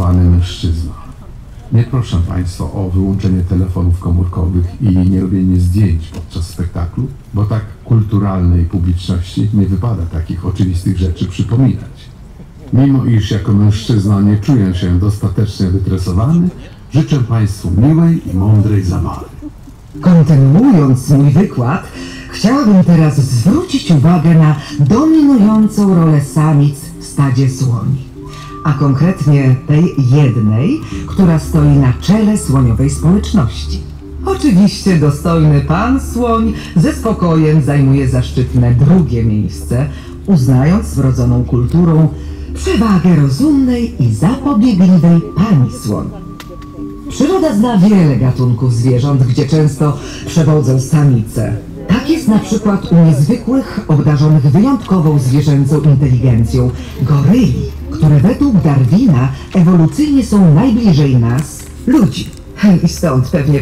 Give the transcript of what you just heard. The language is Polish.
wytresowany mężczyzna. Nie proszę Państwa o wyłączenie telefonów komórkowych i nie robienie zdjęć podczas spektaklu, bo tak kulturalnej publiczności nie wypada takich oczywistych rzeczy przypominać. Mimo iż jako mężczyzna nie czuję się dostatecznie wytresowany, życzę Państwu miłej i mądrej zabawy. Kontynuując mój wykład, chciałabym teraz zwrócić uwagę na dominującą rolę samic w stadzie słoni. A konkretnie tej jednej, która stoi na czele słoniowej społeczności. Oczywiście dostojny pan słoń ze spokojem zajmuje zaszczytne drugie miejsce, uznając wrodzoną kulturą przewagę rozumnej i zapobiegliwej pani słoń. Przyroda zna wiele gatunków zwierząt, gdzie często przewodzą samice. Tak jest na przykład u niezwykłych, obdarzonych wyjątkową zwierzęcą inteligencją goryli, które według Darwina ewolucyjnie są najbliżej nas, ludzi. I stąd pewnie